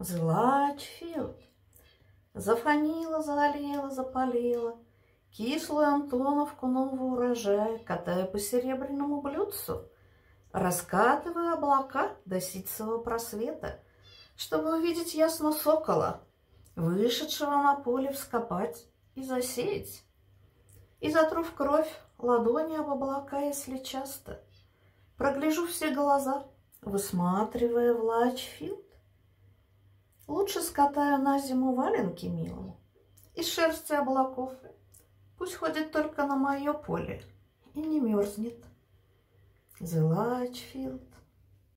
Злачфилд. Зафанила, заолела, запалила, Кислую Антоновку нового урожая, Катая по серебряному блюдцу, Раскатывая облака до ситцевого просвета, Чтобы увидеть ясно сокола, Вышедшего на поле вскопать и засеять. И затру в кровь ладони об облака, если часто, Прогляжу все глаза, высматривая в Лачфилд. Лучше скатаю на зиму валенки милому Из шерсти облаков. Пусть ходит только на мое поле И не мерзнет. The Лачфилд.